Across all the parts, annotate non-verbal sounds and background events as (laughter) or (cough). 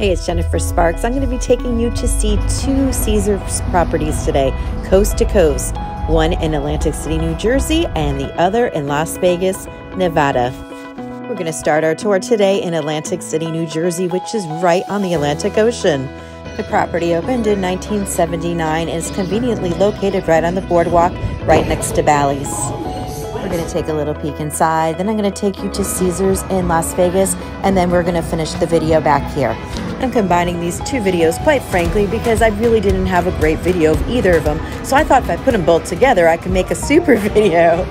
Hey, it's Jennifer Sparks. I'm going to be taking you to see two Caesars properties today, coast to coast. One in Atlantic City, New Jersey, and the other in Las Vegas, Nevada. We're going to start our tour today in Atlantic City, New Jersey, which is right on the Atlantic Ocean. The property opened in 1979 and is conveniently located right on the boardwalk, right next to Bally's. We're going to take a little peek inside, then I'm going to take you to Caesars in Las Vegas, and then we're going to finish the video back here. I'm combining these two videos, quite frankly, because I really didn't have a great video of either of them, so I thought if I put them both together, I could make a super (laughs) video.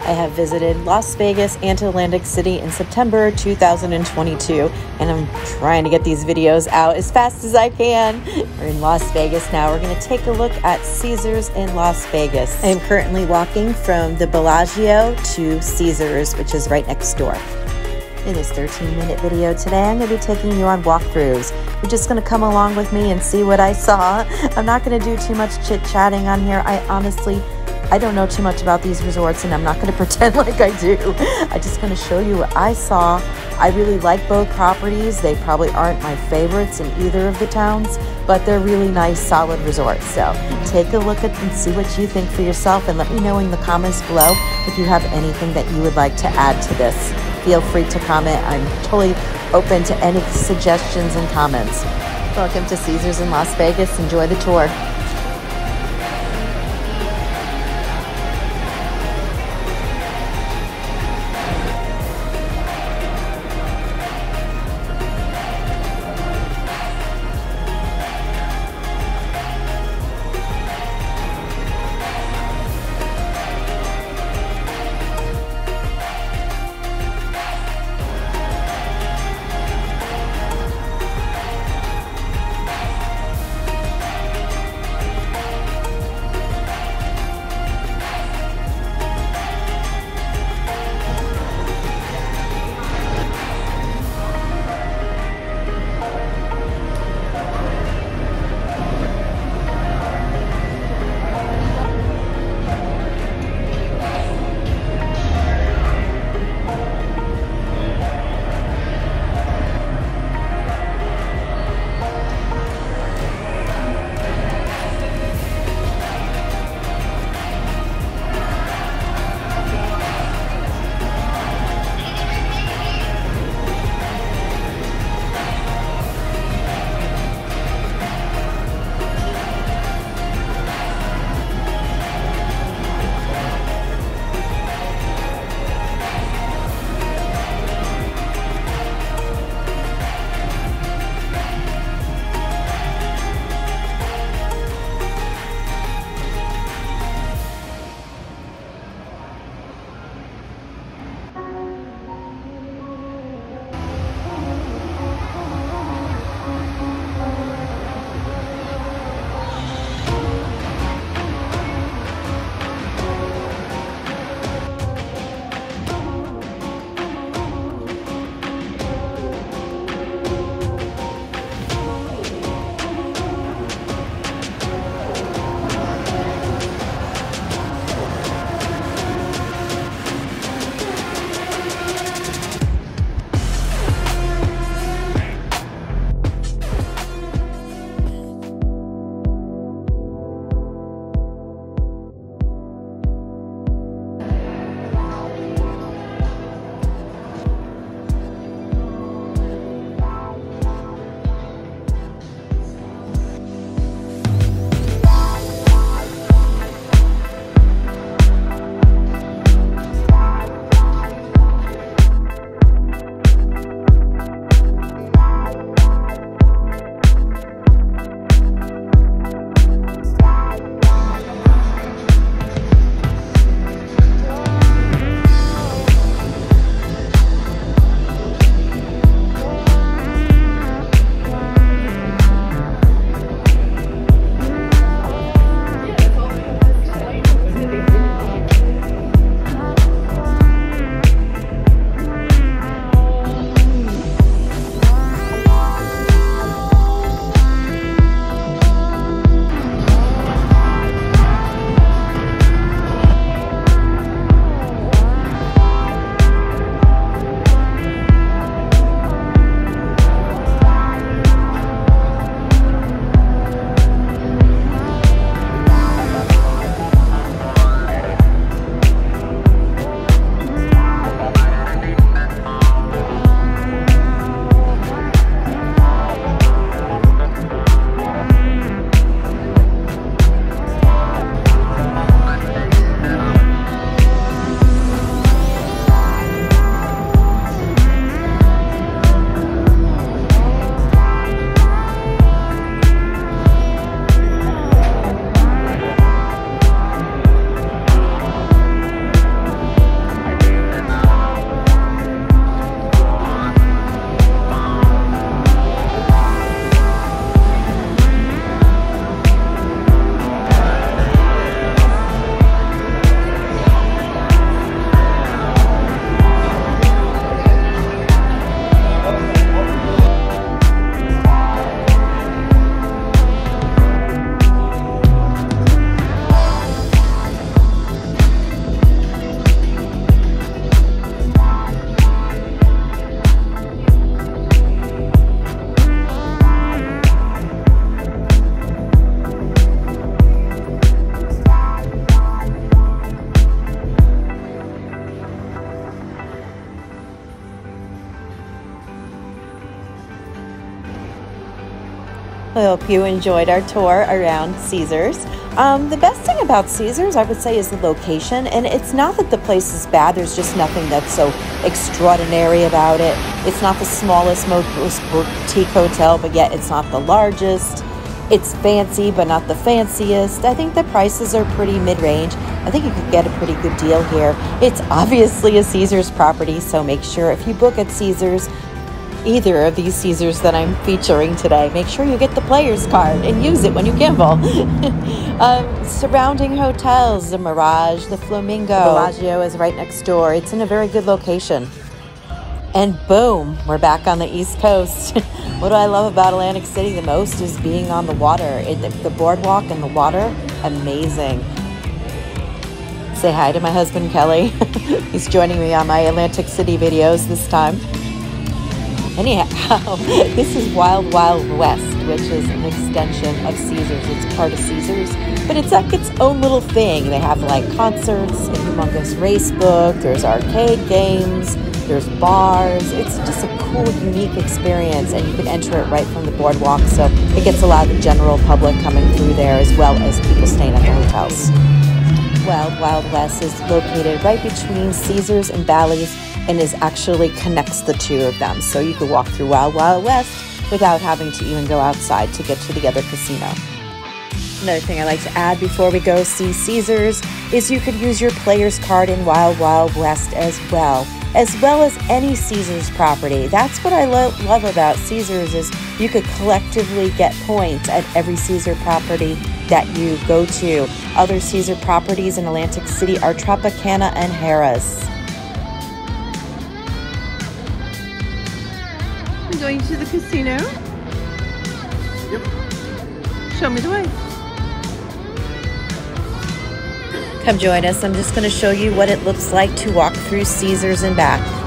I have visited Las Vegas and Atlantic City in September 2022, and I'm trying to get these videos out as fast as I can. We're in Las Vegas now. We're going to take a look at Caesars in Las Vegas. I am currently walking from the Bellagio to Caesars, which is right next door. In this 13 minute video today, I'm going to be taking you on walkthroughs. You're just going to come along with me and see what I saw. I'm not going to do too much chit chatting on here. I honestly I don't know too much about these resorts and I'm not going (laughs) to pretend like I do. I'm just going to show you what I saw. I really like both properties. They probably aren't my favorites in either of the towns, but they're really nice, solid resorts. So take a look at and see what you think for yourself and let me know in the comments below if you have anything that you would like to add to this. Feel free to comment. I'm totally open to any suggestions and comments. Welcome to Caesars in Las Vegas. Enjoy the tour. I hope you enjoyed our tour around Caesars. Um, the best thing about Caesars, I would say, is the location. And it's not that the place is bad, there's just nothing that's so extraordinary about it. It's not the smallest, most boutique hotel, but yet it's not the largest. It's fancy, but not the fanciest. I think the prices are pretty mid range. I think you could get a pretty good deal here. It's obviously a Caesars property, so make sure if you book at Caesars, either of these Caesars that I'm featuring today, make sure you get the player's card and use it when you gamble. (laughs) um, surrounding hotels, the Mirage, the Flamingo, Bellagio is right next door. It's in a very good location. And boom, we're back on the East Coast. (laughs) what do I love about Atlantic City the most is being on the water. It, the boardwalk and the water, amazing. Say hi to my husband, Kelly. (laughs) He's joining me on my Atlantic City videos this time. Anyhow, (laughs) this is Wild Wild West, which is an extension of Caesars. It's part of Caesars, but it's like its own little thing. They have like concerts, a humongous race book, there's arcade games, there's bars. It's just a cool, unique experience, and you can enter it right from the boardwalk. So it gets a lot of the general public coming through there as well as people staying at the hotels. Wild Wild West is located right between Caesars and Bally's and is actually connects the two of them. So you could walk through Wild Wild West without having to even go outside to get to the other casino. Another thing I like to add before we go see Caesars is you could use your player's card in Wild Wild West as well, as well as any Caesars property. That's what I lo love about Caesars is you could collectively get points at every Caesar property that you go to. Other Caesar properties in Atlantic City are Tropicana and Harrah's. Going to the casino? Yep. Show me the way. Come join us. I'm just going to show you what it looks like to walk through Caesars and back.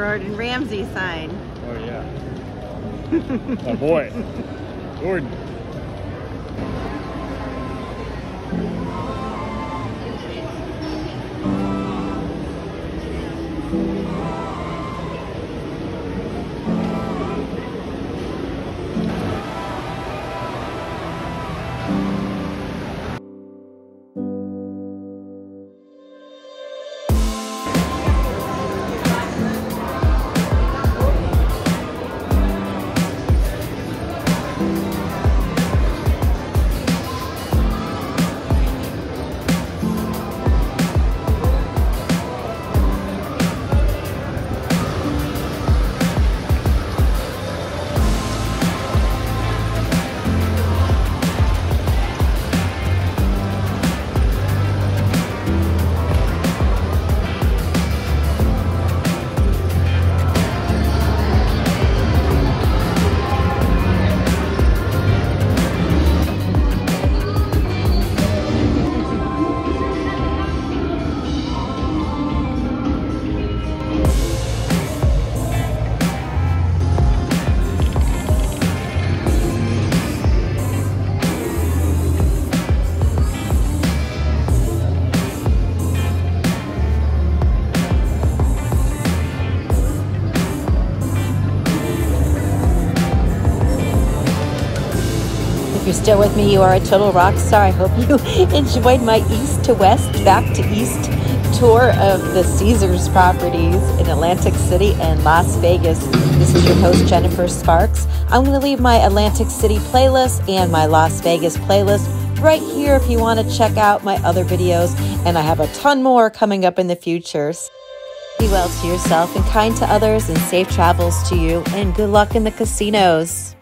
Gordon Ramsay sign. Oh, yeah. (laughs) oh, boy. Gordon. Still with me, you are a total rock star. I hope you (laughs) enjoyed my east to west, back to east tour of the Caesars properties in Atlantic City and Las Vegas. This is your host, Jennifer Sparks. I'm going to leave my Atlantic City playlist and my Las Vegas playlist right here if you want to check out my other videos. And I have a ton more coming up in the future. Be well to yourself and kind to others, and safe travels to you, and good luck in the casinos.